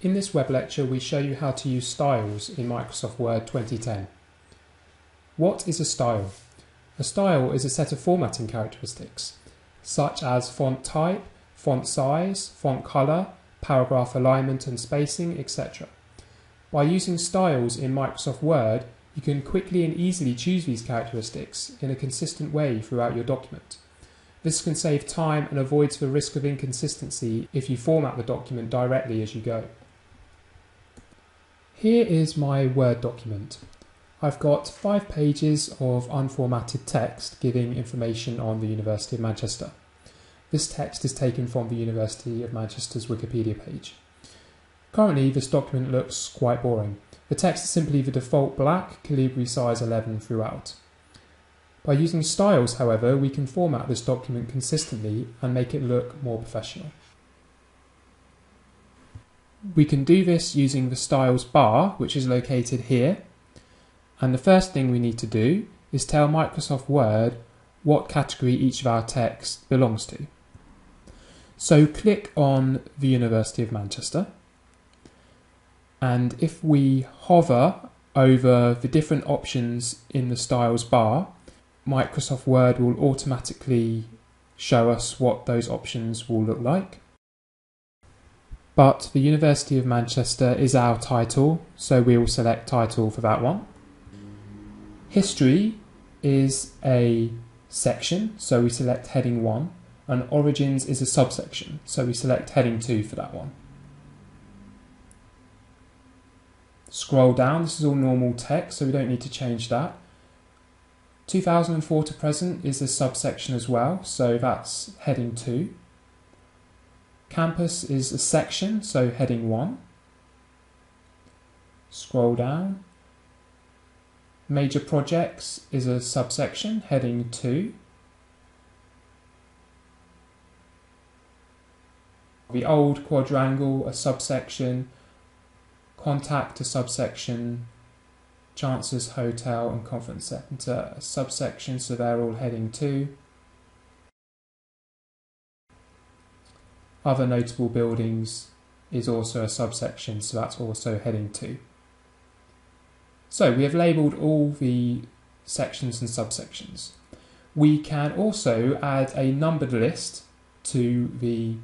In this web lecture we show you how to use styles in Microsoft Word 2010. What is a style? A style is a set of formatting characteristics such as font type, font size, font colour, paragraph alignment and spacing, etc. By using styles in Microsoft Word, you can quickly and easily choose these characteristics in a consistent way throughout your document. This can save time and avoids the risk of inconsistency if you format the document directly as you go. Here is my Word document. I've got five pages of unformatted text giving information on the University of Manchester. This text is taken from the University of Manchester's Wikipedia page. Currently, this document looks quite boring. The text is simply the default black Calibri size 11 throughout. By using styles, however, we can format this document consistently and make it look more professional. We can do this using the styles bar, which is located here. And the first thing we need to do is tell Microsoft Word what category each of our text belongs to. So click on the University of Manchester. And if we hover over the different options in the styles bar, Microsoft Word will automatically show us what those options will look like but the University of Manchester is our title, so we will select title for that one. History is a section, so we select heading 1, and Origins is a subsection, so we select heading 2 for that one. Scroll down, this is all normal text, so we don't need to change that. 2004 to present is a subsection as well, so that's heading 2. Campus is a section, so heading 1. Scroll down. Major projects is a subsection, heading 2. The old quadrangle, a subsection. Contact, a subsection. Chancellors, Hotel and Conference Centre, a subsection, so they're all heading 2. Other notable buildings is also a subsection, so that's also heading 2. So we have labelled all the sections and subsections. We can also add a numbered list to the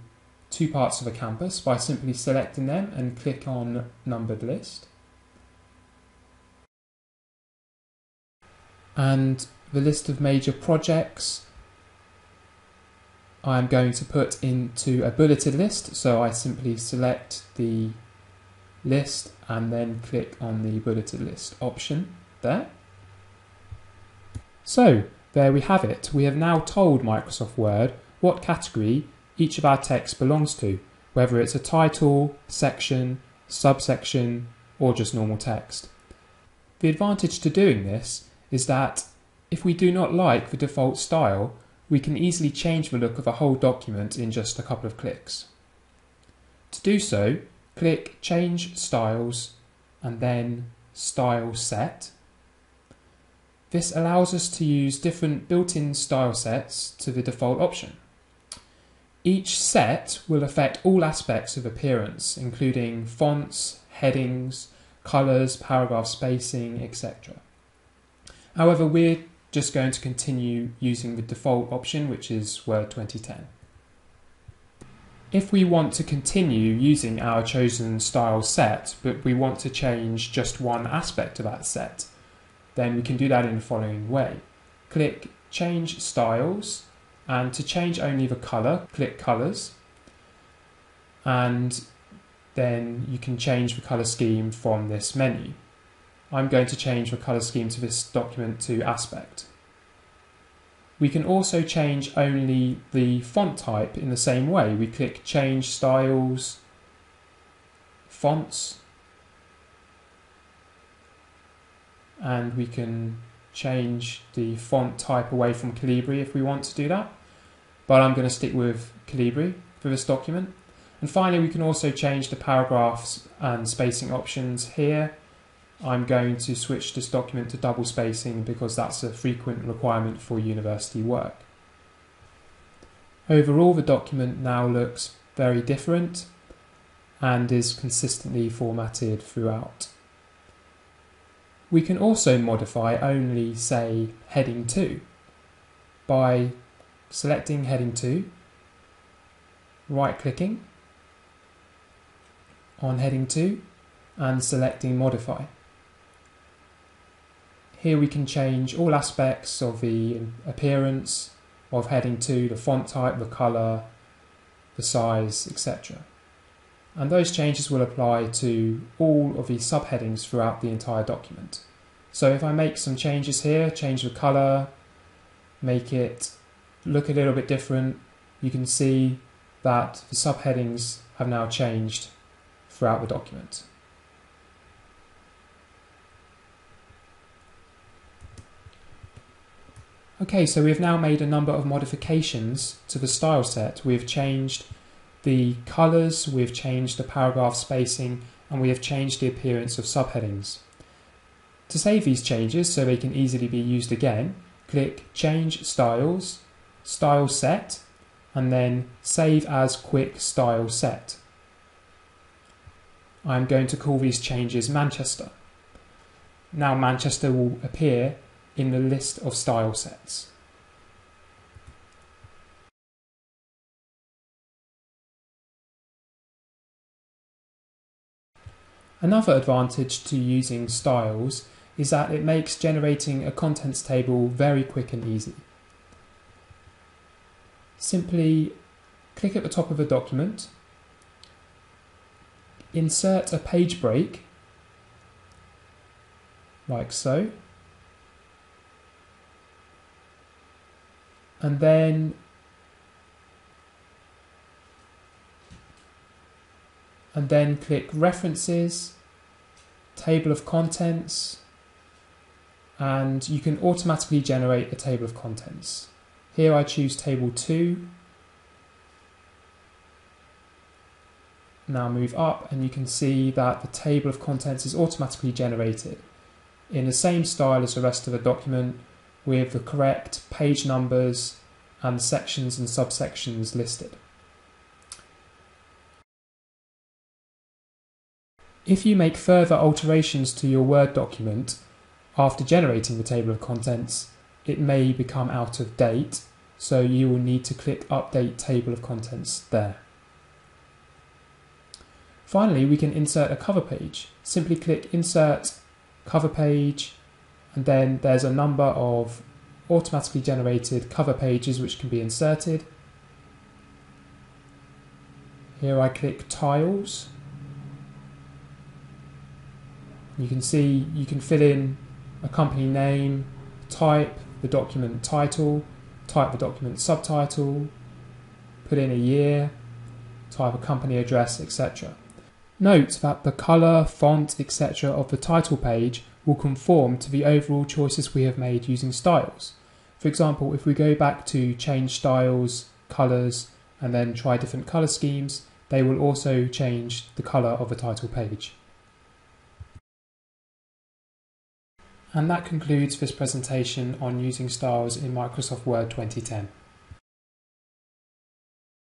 two parts of a campus by simply selecting them and click on numbered list. And the list of major projects I'm going to put into a bulleted list. So I simply select the list and then click on the bulleted list option there. So there we have it. We have now told Microsoft Word what category each of our text belongs to, whether it's a title, section, subsection, or just normal text. The advantage to doing this is that if we do not like the default style, we can easily change the look of a whole document in just a couple of clicks. To do so, click Change Styles and then Style Set. This allows us to use different built-in style sets to the default option. Each set will affect all aspects of appearance, including fonts, headings, colours, paragraph spacing, etc. However, we're just going to continue using the default option, which is Word 2010. If we want to continue using our chosen style set, but we want to change just one aspect of that set, then we can do that in the following way. Click Change Styles, and to change only the color, click Colors, and then you can change the color scheme from this menu. I'm going to change the color scheme to this document to aspect. We can also change only the font type in the same way. We click change styles, fonts, and we can change the font type away from Calibri if we want to do that. But I'm going to stick with Calibri for this document. And finally, we can also change the paragraphs and spacing options here I'm going to switch this document to double spacing because that's a frequent requirement for university work. Overall, the document now looks very different and is consistently formatted throughout. We can also modify only, say, heading 2 by selecting heading 2, right clicking on heading 2 and selecting modify. Here we can change all aspects of the appearance of heading 2, the font type, the colour, the size, etc. And those changes will apply to all of the subheadings throughout the entire document. So if I make some changes here, change the colour, make it look a little bit different, you can see that the subheadings have now changed throughout the document. Okay, so we've now made a number of modifications to the style set. We've changed the colours, we've changed the paragraph spacing, and we have changed the appearance of subheadings. To save these changes so they can easily be used again, click Change Styles, Style Set, and then Save as Quick Style Set. I'm going to call these changes Manchester. Now Manchester will appear in the list of style sets. Another advantage to using styles is that it makes generating a contents table very quick and easy. Simply click at the top of a document, insert a page break, like so, and then and then click references table of contents and you can automatically generate a table of contents. Here I choose table 2 now move up and you can see that the table of contents is automatically generated in the same style as the rest of the document with the correct page numbers and sections and subsections listed. If you make further alterations to your Word document after generating the table of contents, it may become out of date, so you will need to click Update Table of Contents there. Finally, we can insert a cover page. Simply click Insert, Cover Page, and then there's a number of automatically generated cover pages which can be inserted. Here I click tiles. You can see you can fill in a company name, type the document title, type the document subtitle, put in a year, type a company address, etc. Note that the colour, font, etc. of the title page will conform to the overall choices we have made using styles. For example, if we go back to change styles, colours, and then try different colour schemes, they will also change the colour of the title page. And that concludes this presentation on using styles in Microsoft Word 2010.